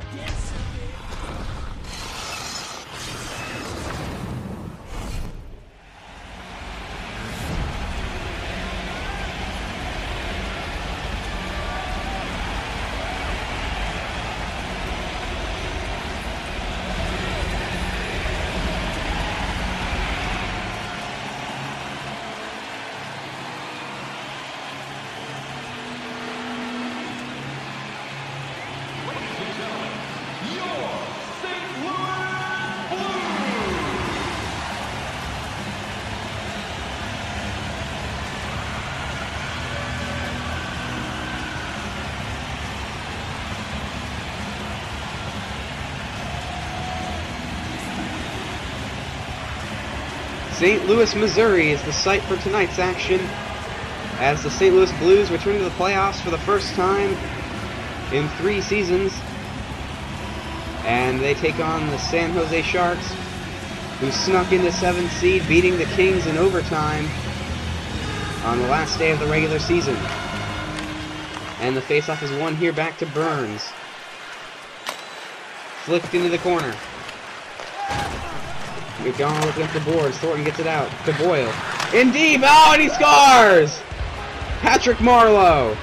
Yeah. St. Louis, Missouri is the site for tonight's action as the St. Louis Blues return to the playoffs for the first time in three seasons. And they take on the San Jose Sharks, who snuck into 7th seed, beating the Kings in overtime on the last day of the regular season. And the faceoff is won here back to Burns. Flicked into the corner. McDonald looking at the boards. Thornton gets it out to Boyle. In deep. Oh, and he scores! Patrick Marleau.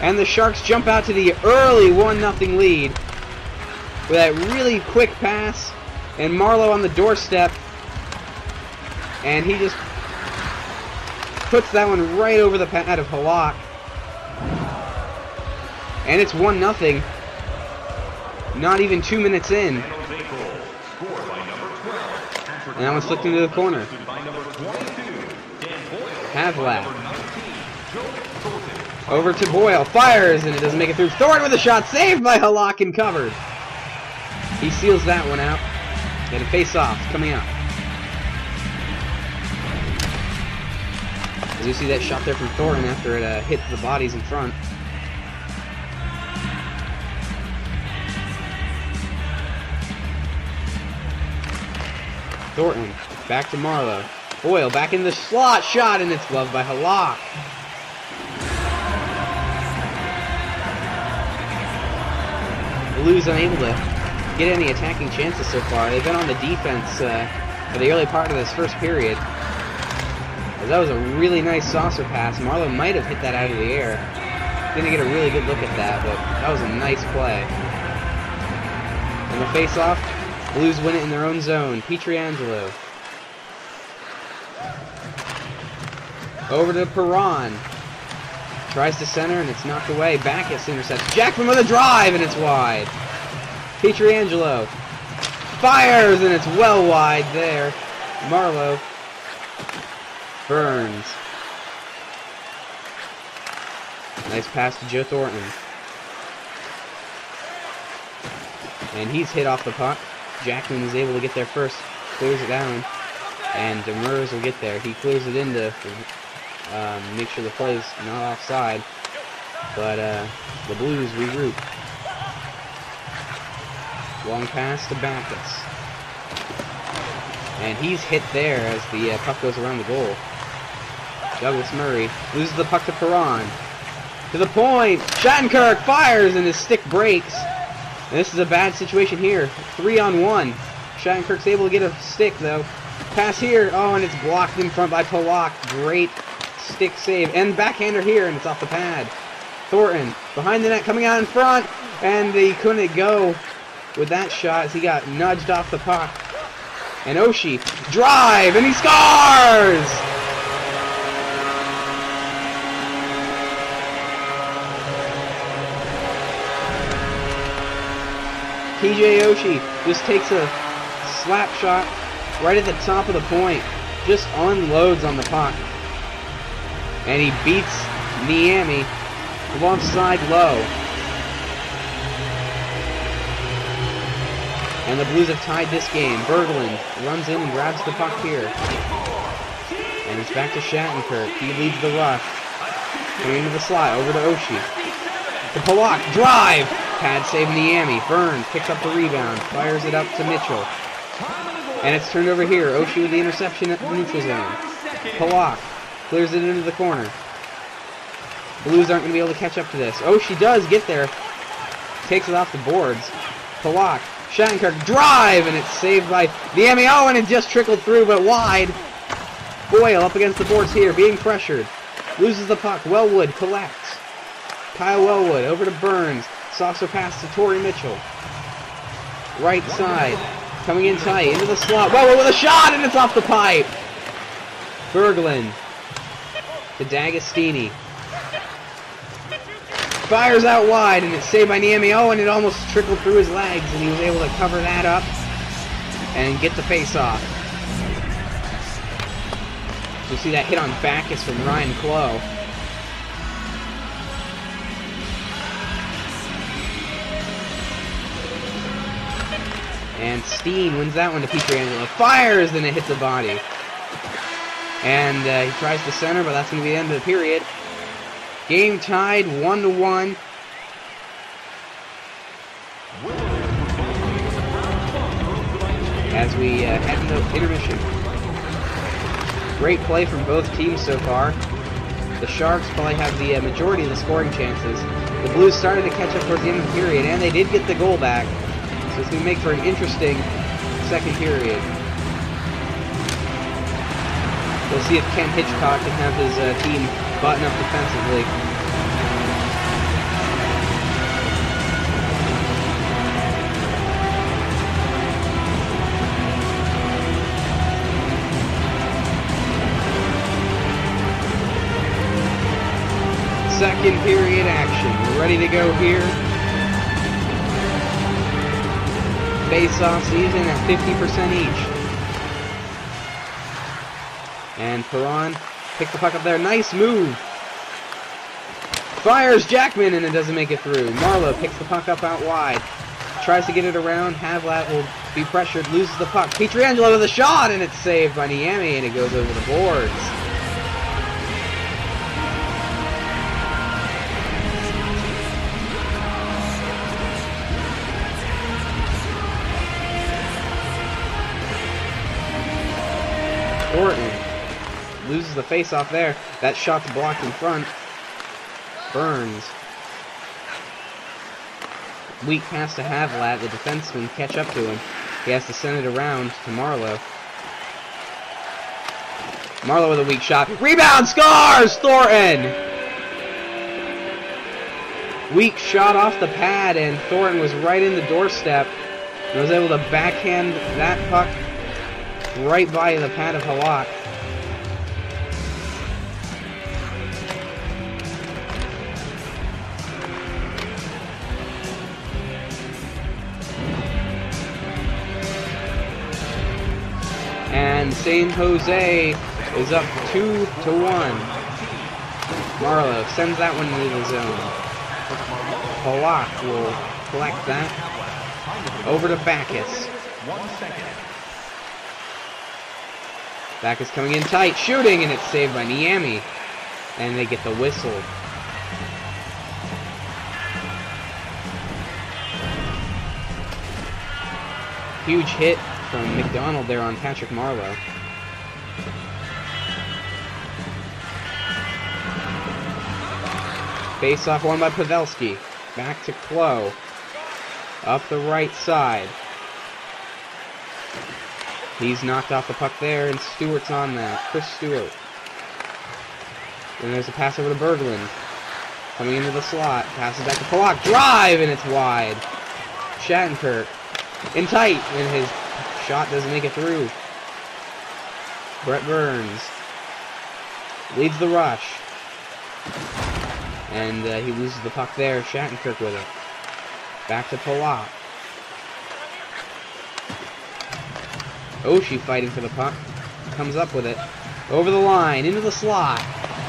And the Sharks jump out to the early 1-0 lead with that really quick pass. And Marleau on the doorstep. And he just puts that one right over the pad of Halak. And it's 1-0. Not even two minutes in. And that one's flicked into the corner. Havlat. Over to Boyle. Fires, and it doesn't make it through. Thornton with a shot. Saved by Halak and covered. He seals that one out. And a face-off coming up. As you see that shot there from Thornton after it uh, hit the bodies in front. Thornton, back to Marleau. Boyle back in the slot, shot, and it's gloved by Halak. Blues unable to get any attacking chances so far. They've been on the defense uh, for the early part of this first period. That was a really nice saucer pass. Marleau might have hit that out of the air. Didn't get a really good look at that, but that was a nice play. And the face-off, Blues win it in their own zone. Pietrangelo. Over to Perron. Tries to center and it's knocked away. Backes intercepts. Jackman with a drive and it's wide. Pietrangelo. Fires and it's well wide there. Marleau. Burns. Nice pass to Joe Thornton. And he's hit off the puck. Jackman is able to get there first, clears it down, and Demers will get there. He clears it in to um, make sure the play is not offside, but uh, the Blues regroup. Long pass to Backes. And he's hit there as the uh, puck goes around the goal. Douglas Murray loses the puck to Perron. To the point! Shattenkirk fires and his stick breaks. This is a bad situation here. Three on one. Shattenkirk's able to get a stick, though. Pass here. Oh, and it's blocked in front by Polak. Great stick save. And backhander here, and it's off the pad. Thornton behind the net, coming out in front. And he couldn't go with that shot as he got nudged off the puck. And Oshie, drive, and he scores! TJ Oshie just takes a slap shot right at the top of the point. Just unloads on the puck. And he beats Niemi alongside low. And the Blues have tied this game. Berglund runs in and grabs the puck here. And it's back to Shattenkirk. He leads the rush. Coming into the slot, over to Oshie. The Polak, drive! Pad save Niemi. Burns picks up the rebound. Fires it up to Mitchell. And it's turned over here. Oshie with the interception at the neutral zone. Polak clears it into the corner. Blues aren't going to be able to catch up to this. Oshie does get there. takes it off the boards. Polak, Shattenkirk, drive, and it's saved by Niemi. Oh, and it just trickled through, but wide. Boyle up against the boards here, being pressured. Loses the puck. Wellwood collects. Kyle Wellwood over to Burns. Saucer pass to Torrey Mitchell. Right side. Coming in tight. Into the slot. Wellwood with a shot, and it's off the pipe. Berglund. To D'Agostini. Fires out wide, and it's saved by Niemi. Oh, and it almost trickled through his legs, and he was able to cover that up and get the face off. You see that hit on Backes from Ryane Clowe. And Steen wins that one to Pietrangelo. Fires, and it hits the body. And uh, he tries to center, but that's going to be the end of the period. Game tied, 1 to 1. As we uh, head into intermission. Great play from both teams so far. The Sharks probably have the uh, majority of the scoring chances. The Blues started to catch up towards the end of the period, and they did get the goal back. It's going to make for an interesting second period. We'll see if Ken Hitchcock can have his uh, team button up defensively. Second period action. We're ready to go here. Face-off season at 50% each. And Perron picked the puck up there. Nice move. Fires Jackman and it doesn't make it through. Marleau picks the puck up out wide. Tries to get it around. Havlat will be pressured. Loses the puck. Pietrangelo with a shot and it's saved by Niemi and it goes over the boards. Loses the face off there. That shot's blocked in front. Burns. Weak pass to Havlat. The defenseman catch up to him. He has to send it around to Marleau. Marleau with a weak shot. Rebound! Scars! Thornton! Weak shot off the pad, and Thornton was right in the doorstep. And was able to backhand that puck right by the pad of Halak. San Jose is up two to one. Marleau sends that one into the zone. Halak will collect that. Over to Backes. Backes coming in tight, shooting, and it's saved by Niemi. And they get the whistle. Huge hit from McDonald there on Patrick Marleau. Face off one by Pavelski. Back to Clowe. Up the right side. He's knocked off the puck there, and Stewart's on that. Chris Stewart. And there's a pass over to Berglund. Coming into the slot. Passes back to Polak. Drive, and it's wide. Shattenkirk. In tight, and his shot doesn't make it through. Brent Burns. Leads the rush. And uh, he loses the puck there. Shattenkirk with it. Back to Polak. Oshie fighting for the puck. Comes up with it. Over the line, into the slot.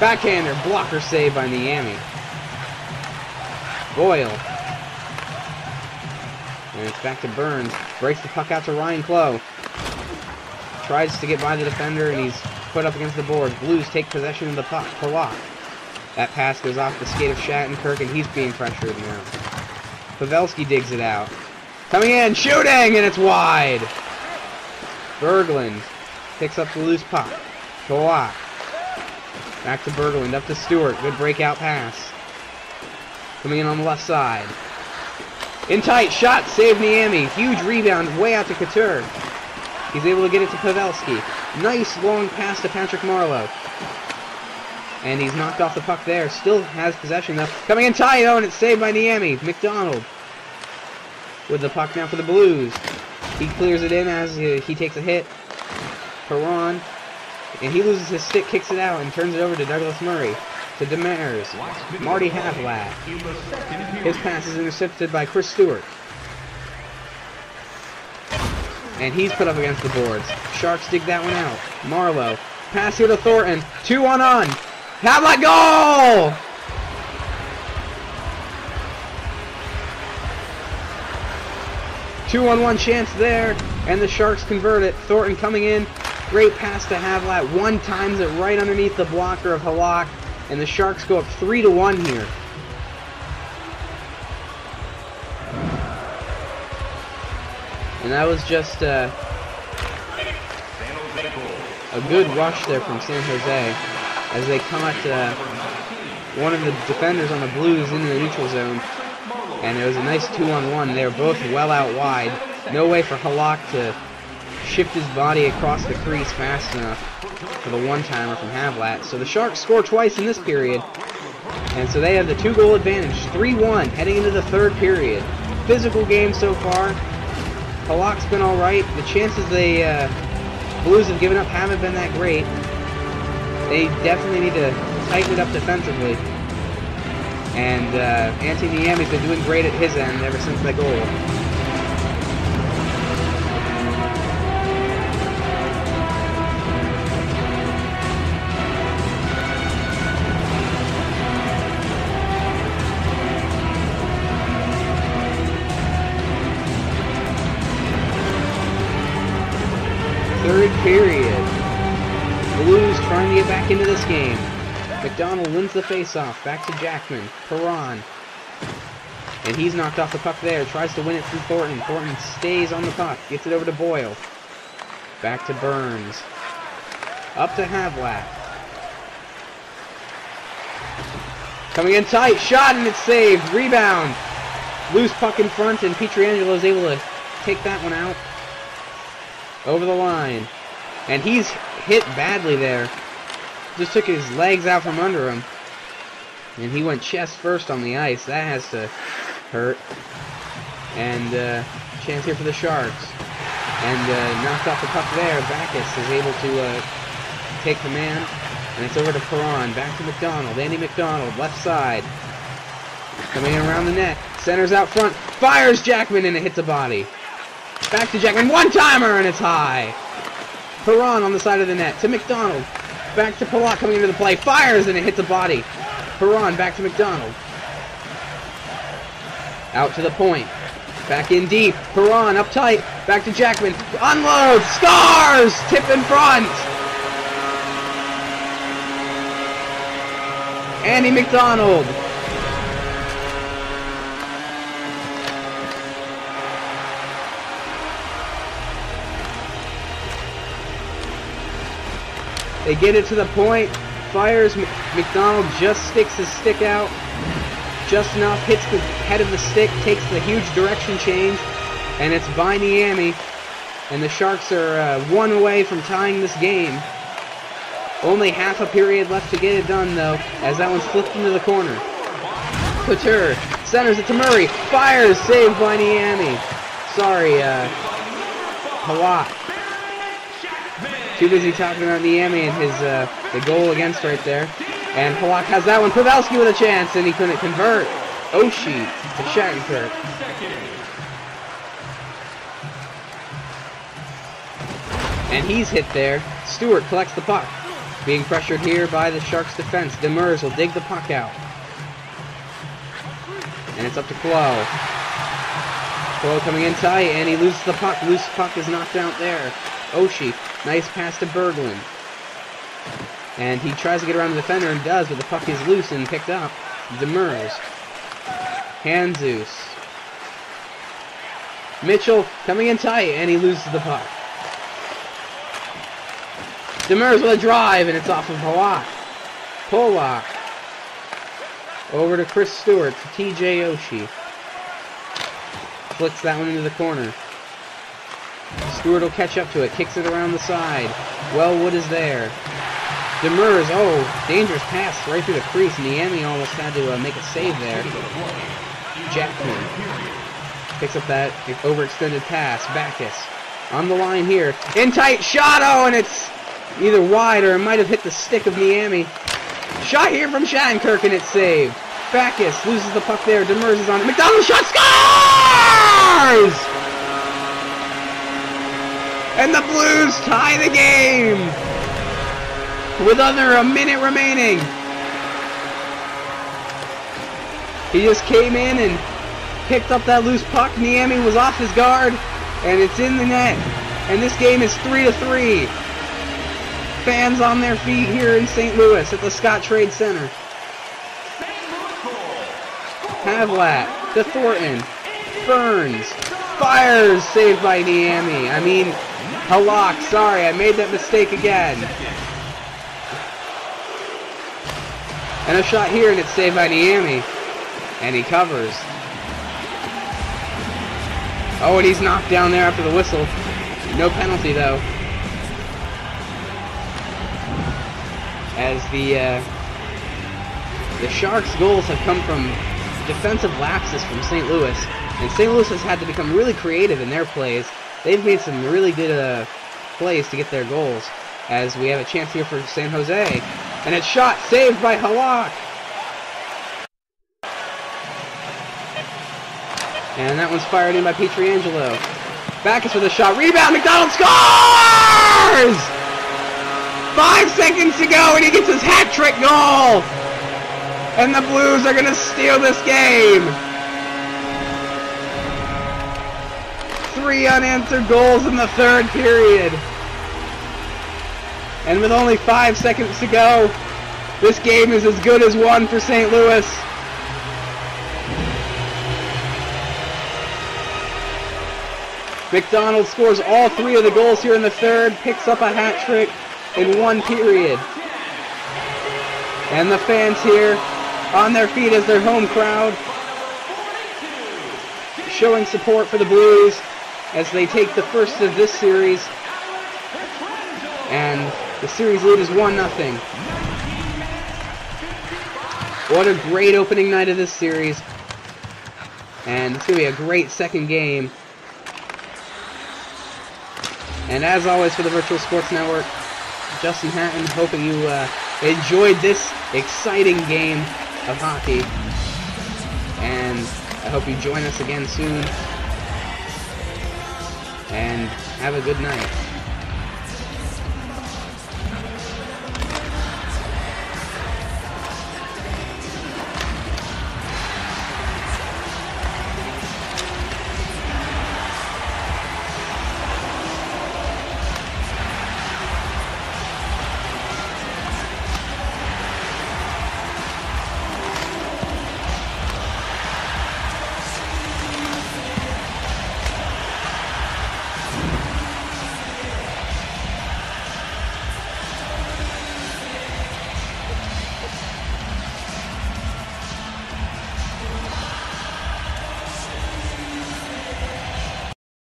Backhander, blocker save by Niemi. Boyle. And it's back to Burns. Breaks the puck out to Ryane Clowe. Tries to get by the defender, and he's put up against the board. Blues take possession of the puck. Polak. That pass goes off the skate of Shattenkirk, and he's being pressured now. Pavelski digs it out. Coming in, shooting, and it's wide. Berglund picks up the loose puck. Polak. Back to Berglund, up to Stewart. Good breakout pass. Coming in on the left side. In tight, shot, save Niemi. Huge rebound, way out to Couture. He's able to get it to Pavelski. Nice long pass to Patrick Marleau. And he's knocked off the puck there. Still has possession though. Coming in tight though, and it's saved by Niemi. McDonald with the puck now for the Blues. He clears it in as he, he takes a hit. Perron. And he loses his stick, kicks it out, and turns it over to Douglas Murray. To Demers. Marty Havlat. His pass is intercepted by Chris Stewart. And he's put up against the boards. Sharks dig that one out. Marleau. Pass here to Thornton. Two one on. Havlat goal! Two on one chance there, and the Sharks convert it. Thornton coming in. Great pass to Havlat. One times it right underneath the blocker of Halak. And the Sharks go up 3 to 1 here. And that was just uh, a good rush there from San Jose as they caught uh, one of the defenders on the Blues into the neutral zone. And it was a nice two-on-one. They were both well out wide. No way for Halak to shift his body across the crease fast enough for the one-timer from Havlat. So the Sharks score twice in this period. And so they have the two-goal advantage, 3-1, heading into the third period. Physical game so far. Halak's been all right. The chances the uh, Blues have given up haven't been that great. They definitely need to tighten it up defensively. And uh, Antti Niemi's been doing great at his end ever since that goal. third period. Back into this game. McDonald wins the faceoff. Back to Jackman. Perron. And he's knocked off the puck there. Tries to win it from Thornton. Thornton stays on the puck. Gets it over to Boyle. Back to Burns. Up to Havlat. Coming in tight. Shot and it's saved. Rebound. Loose puck in front and Pietrangelo is able to take that one out over the line. And he's hit badly there. Just took his legs out from under him. And he went chest first on the ice. That has to hurt. And uh, chance here for the Sharks. And uh, knocked off the puck there. Backes is able to uh, take command. And it's over to Perron. Back to McDonald. Andy McDonald, left side. Coming in around the net. Centers out front. Fires Jackman and it hits a body. Back to Jackman. One-timer, and it's high. Perron on the side of the net. To McDonald. Back to Palat coming into the play. Fires, and it hits a body. Perron back to McDonald. Out to the point. Back in deep. Perron up tight. Back to Jackman. Unload. Stars! Tip in front. Andy McDonald. They get it to the point. Fires. McDonald just sticks his stick out. Just enough. Hits the head of the stick. Takes the huge direction change. And it's by Niemi. And the Sharks are uh, one away from tying this game. Only half a period left to get it done, though, as that one's flipped into the corner. Couture centers it to Murray. Fires. Saved by Niemi. Sorry, uh, Halak. Too busy talking about Niemi and his uh, the goal against right there. And Halak has that one. Pavelski with a chance, and he couldn't convert. Oshie to Shattenkirk. And he's hit there. Stewart collects the puck. Being pressured here by the Sharks defense. Demers will dig the puck out. And it's up to Clowe. Clowe coming in tight, and he loses the puck. Loose puck is knocked out there. Oshie Nice pass to Berglund. And he tries to get around the defender and does, but the puck is loose and picked up. Demers. Handzus. Mitchell coming in tight, and he loses the puck. Demers with a drive, and it's off of Polak. Polak. Over to Chris Stewart to TJ Oshie. flicks that one into the corner. Stewart will catch up to it, kicks it around the side. Wellwood is there. Demers, oh, dangerous pass right through the crease. Niemi almost had to uh, make a save there. Jackman picks up that overextended pass. Backes on the line here. In tight shot, oh, and it's either wide or it might have hit the stick of Niemi. Shot here from Shattenkirk, and it's saved. Backes loses the puck there. Demers is on it. McDonald shot scores! And the Blues tie the game with under a minute remaining. He just came in and picked up that loose puck. Niemi was off his guard, and it's in the net. And this game is 3 to 3. Fans on their feet here in St. Louis at the Scottrade Center. Havlat to Thornton. Burns. Fires saved by Niemi. I mean, Halak, sorry, I made that mistake again. And a shot here, and it's saved by Niemi. And he covers. Oh, and he's knocked down there after the whistle. No penalty, though. As the uh, the Sharks' goals have come from defensive lapses from St. Louis, and St. Louis has had to become really creative in their plays. They've made some really good uh, plays to get their goals. As we have a chance here for San Jose, and it's shot saved by Halak. And that one's fired in by Pietrangelo. Backes with a shot. Rebound. McDonald scores! Five seconds to go, and he gets his hat trick goal. And the Blues are going to steal this game. Three unanswered goals in the third period. And with only five seconds to go, this game is as good as one for St. Louis. McDonald scores all three of the goals here in the third, picks up a hat trick in one period. And the fans here on their feet as their home crowd showing support for the Blues as they take the first of this series. And the series lead is 1 0. What a great opening night of this series. And it's going to be a great second game. And as always for the Virtual Sports Network, Justin Hatin, hoping you uh, enjoyed this exciting game of hockey. And I hope you join us again soon. And have a good night.